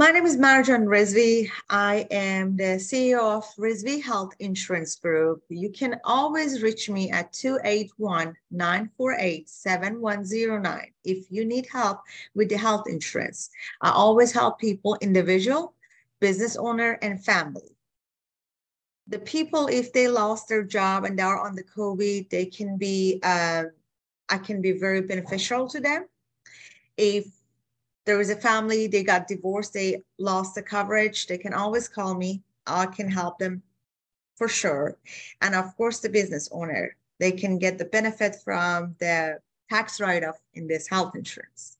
My name is Marjan Rizvi. I am the CEO of Rizvi Health Insurance Group. You can always reach me at 281-948-7109 if you need help with the health insurance. I always help people, individual, business owner, and family. The people, if they lost their job and they are on the COVID, they can be, uh, I can be very beneficial to them. If there was a family, they got divorced, they lost the coverage, they can always call me. I can help them for sure. And of course, the business owner, they can get the benefit from the tax write off in this health insurance.